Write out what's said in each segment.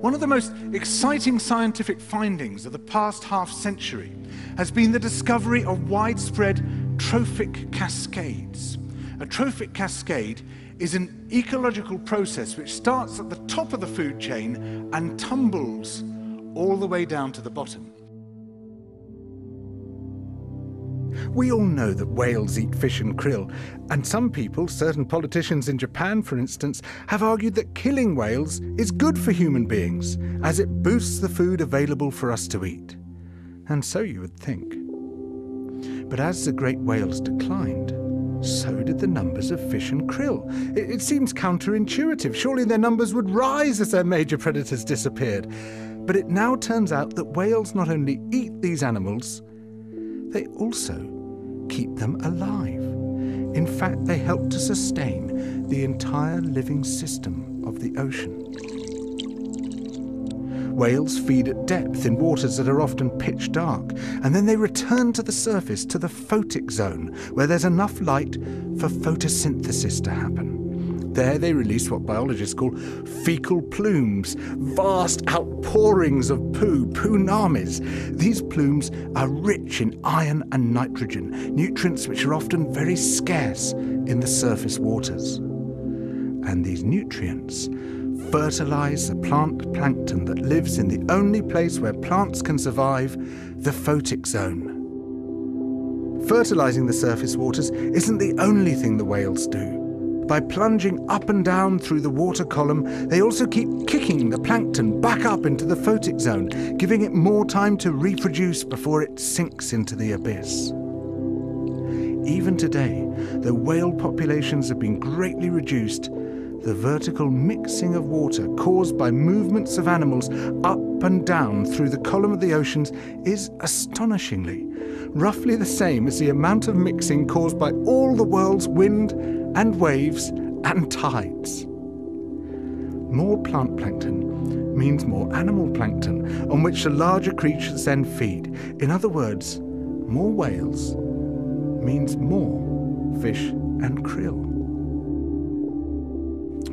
One of the most exciting scientific findings of the past half century has been the discovery of widespread trophic cascades. A trophic cascade is an ecological process which starts at the top of the food chain and tumbles all the way down to the bottom. We all know that whales eat fish and krill, and some people, certain politicians in Japan for instance, have argued that killing whales is good for human beings, as it boosts the food available for us to eat. And so you would think. But as the great whales declined, so did the numbers of fish and krill. It, it seems counterintuitive. Surely their numbers would rise as their major predators disappeared. But it now turns out that whales not only eat these animals, they also keep them alive. In fact, they help to sustain the entire living system of the ocean. Whales feed at depth in waters that are often pitch dark, and then they return to the surface to the photic zone, where there's enough light for photosynthesis to happen. There they release what biologists call fecal plumes, vast outpourings of poo, poonamis. These plumes are rich in iron and nitrogen, nutrients which are often very scarce in the surface waters. And these nutrients fertilize the plant plankton that lives in the only place where plants can survive, the photic zone. Fertilizing the surface waters isn't the only thing the whales do. By plunging up and down through the water column, they also keep kicking the plankton back up into the photic zone, giving it more time to reproduce before it sinks into the abyss. Even today, though whale populations have been greatly reduced, the vertical mixing of water caused by movements of animals up and down through the column of the oceans is astonishingly roughly the same as the amount of mixing caused by all the world's wind and waves and tides. More plant plankton means more animal plankton, on which the larger creatures then feed. In other words, more whales means more fish and krill.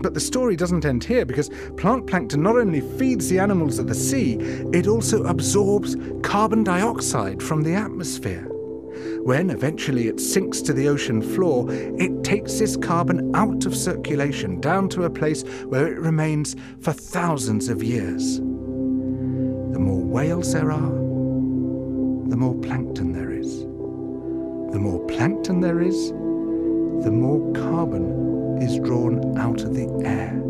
But the story doesn't end here because plant plankton not only feeds the animals of the sea, it also absorbs carbon dioxide from the atmosphere. When eventually it sinks to the ocean floor, it takes this carbon out of circulation down to a place where it remains for thousands of years. The more whales there are, the more plankton there is. The more plankton there is, the more carbon is drawn out of the air.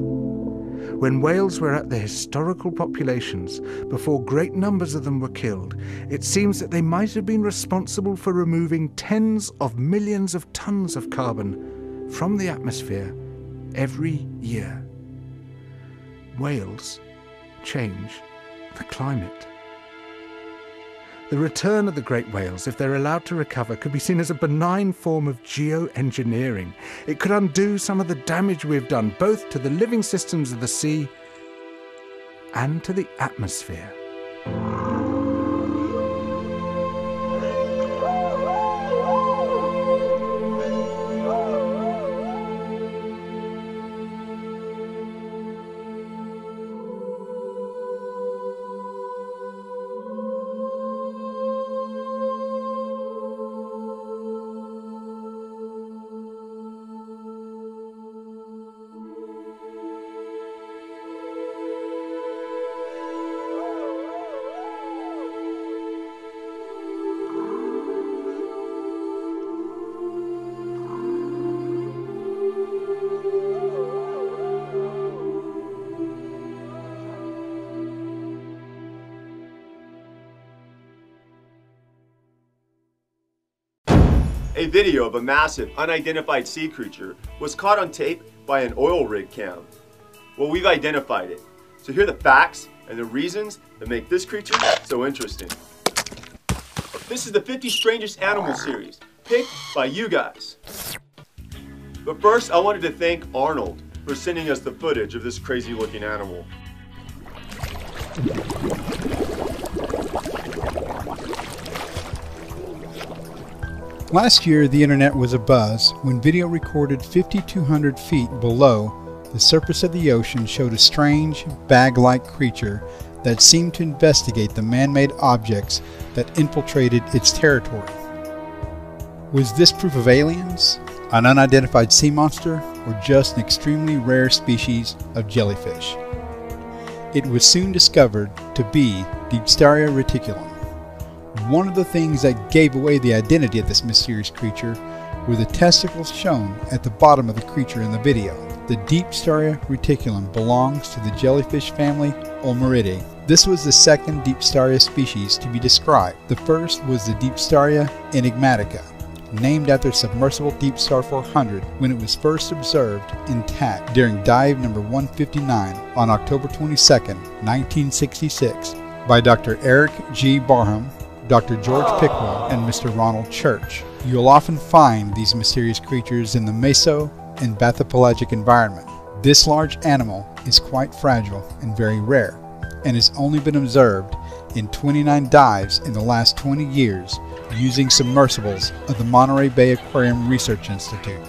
When whales were at their historical populations, before great numbers of them were killed, it seems that they might have been responsible for removing tens of millions of tons of carbon from the atmosphere every year. Whales change the climate. The return of the great whales, if they're allowed to recover, could be seen as a benign form of geoengineering. It could undo some of the damage we've done both to the living systems of the sea and to the atmosphere. A video of a massive, unidentified sea creature was caught on tape by an oil rig cam. Well, we've identified it. So here are the facts and the reasons that make this creature so interesting. This is the 50 Strangest Animals series, picked by you guys. But first, I wanted to thank Arnold for sending us the footage of this crazy looking animal. Last year, the internet was abuzz when video recorded 5,200 feet below the surface of the ocean showed a strange, bag-like creature that seemed to investigate the man-made objects that infiltrated its territory. Was this proof of aliens, an unidentified sea monster, or just an extremely rare species of jellyfish? It was soon discovered to be Deepstaria reticulum. One of the things that gave away the identity of this mysterious creature were the testicles shown at the bottom of the creature in the video. The Deepstaria reticulum belongs to the jellyfish family Ulmaridae. This was the second Deepstaria species to be described. The first was the Deepstaria enigmatica, named after submersible Deep Star 400 when it was first observed intact during dive number 159 on October 22, 1966 by Dr. Eric G. Barham, Dr. George Pickwell, and Mr. Ronald Church. You'll often find these mysterious creatures in the meso and bathypelagic environment. This large animal is quite fragile and very rare, and has only been observed in 29 dives in the last 20 years using submersibles of the Monterey Bay Aquarium Research Institute.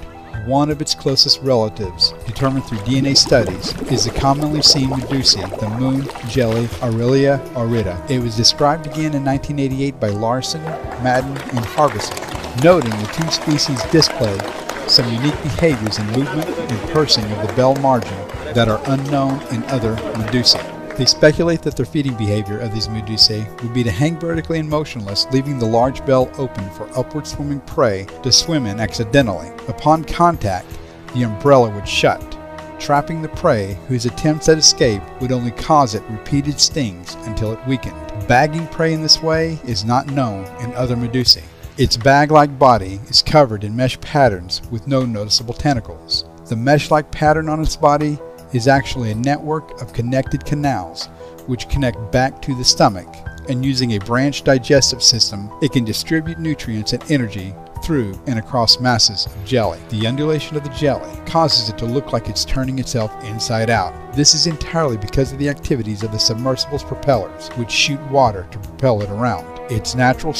One of its closest relatives, determined through DNA studies, is the commonly seen medusae, the moon jelly Aurelia aurita. It was described again in 1988 by Larson, Madden, and Harbison, noting the two species display some unique behaviors in movement and pursing of the bell margin that are unknown in other medusae. They speculate that their feeding behavior of these medusae would be to hang vertically and motionless, leaving the large bell open for upward swimming prey to swim in accidentally. Upon contact, the umbrella would shut, trapping the prey whose attempts at escape would only cause it repeated stings until it weakened. Bagging prey in this way is not known in other medusae. Its bag-like body is covered in mesh patterns with no noticeable tentacles. The mesh-like pattern on its body is actually a network of connected canals which connect back to the stomach and using a branch digestive system it can distribute nutrients and energy through and across masses of jelly. The undulation of the jelly causes it to look like it's turning itself inside out. This is entirely because of the activities of the submersible's propellers which shoot water to propel it around. Its natural